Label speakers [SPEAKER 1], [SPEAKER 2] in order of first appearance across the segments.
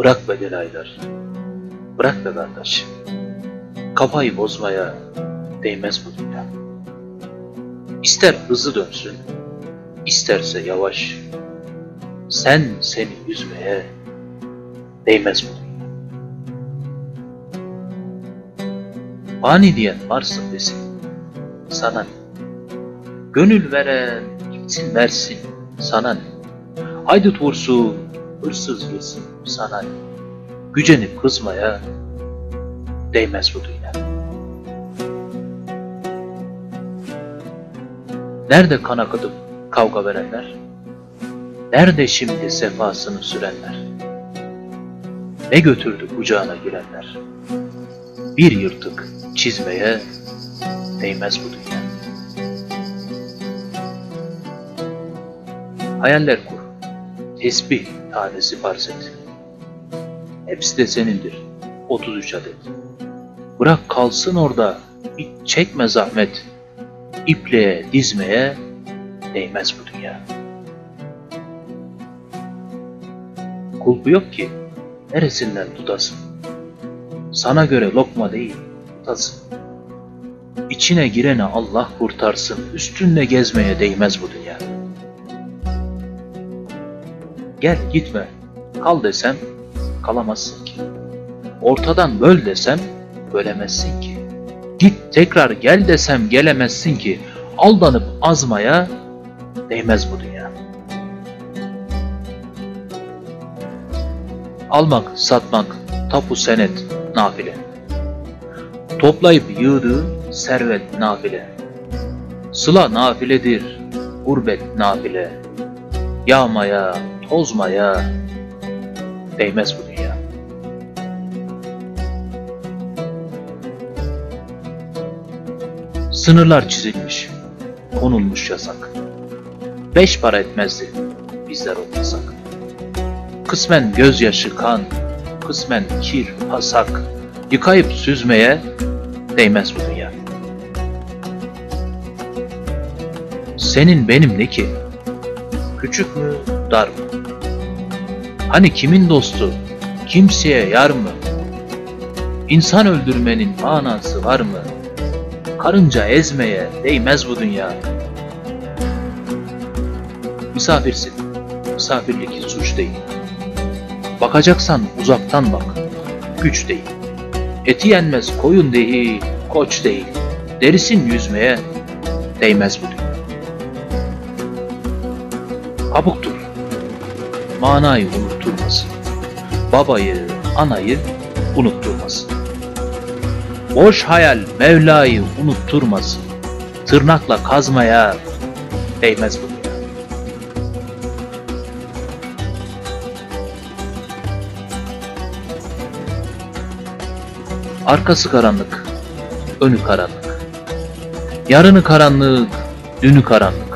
[SPEAKER 1] Bırak be Delaylar. Bırak be kardeş. Kafayı bozmaya değmez bu dünya. İster hızlı dönsün, isterse yavaş. Sen seni üzmeye değmez bu dünya. Ani diyen varsın desin, sana ne? Gönül veren gitsin versin, sana ne? Haydut vursun, hırsız yesin, sana ne? Gücenip kızmaya değmez bu dünya. Nerede kan akıtıp kavga verenler? Nerede şimdi sefasını sürenler? Ne götürdü kucağına girenler? Bir yırtık çizmeye değmez bu dünya. Hayaller kur, tesbih tanesi farz et. Hepsi de senindir, 33 adet. Bırak kalsın orada, hiç çekme zahmet. İpliğe, dizmeye değmez bu dünya. Kulpu yok ki, neresinden tutasın? Sana göre lokma değil, tutasın. İçine girene Allah kurtarsın, üstünle gezmeye değmez bu dünya. Gel gitme, kal desem, kalamazsın ki. Ortadan böl desem, bölemezsin ki. Git tekrar gel desem gelemezsin ki. Aldanıp azmaya değmez bu dünya. Almak, satmak, tapu senet, nafile. Toplayıp yığdığı servet nafile. Sıla nafiledir, gurbet nafile. Yağmaya, tozmaya değmez bu dünya. Sınırlar çizilmiş, konulmuş yasak. Beş para etmezdi bizler olmasak. Kısmen gözyaşı kan, kısmen kir, pasak, yıkayıp süzmeye değmez bu dünya. Senin benim ne ki? Küçük mü, dar mı? Hani kimin dostu, kimseye yar mı? İnsan öldürmenin manası var mı? Karınca ezmeye değmez bu dünya. Misafirsin, misafirlik suç değil. Bakacaksan uzaktan bak, güç değil. Eti yenmez koyun değil, koç değil. Derisin yüzmeye değmez bu dünya. Kabuktur, manayı unutturmasın. Babayı, anayı unutturmasın. Boş hayal Mevla'yı unutturmasın. Tırnakla kazmaya değmez bu. Arkası karanlık, önü karanlık. Yarını karanlık, dünü karanlık.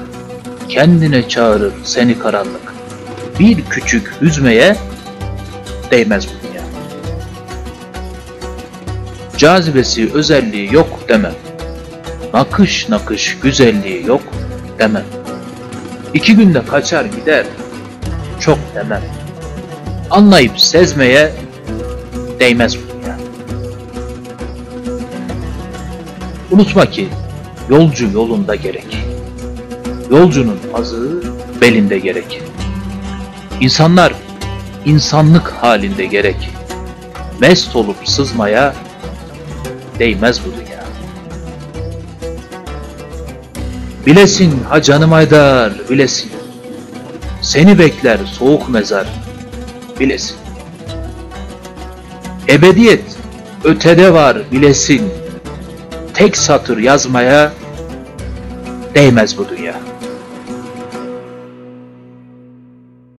[SPEAKER 1] Kendine çağırır seni karanlık. Bir küçük hüzmeye değmez bu dünya. Cazibesi, özelliği yok demem. Nakış nakış güzelliği yok demem. İki günde kaçar gider çok demem. Anlayıp sezmeye değmez bu dünya. Unutma ki yolcu yolunda gerek. Yolcunun azığı belinde gerek. İnsanlar insanlık halinde gerek. Mest olup sızmaya değmez bu dünya. Bilesin ha canım Aydar, bilesin. Seni bekler soğuk mezar, bilesin. Ebediyet ötede var bilesin. Tek satır yazmaya değmez bu dünya.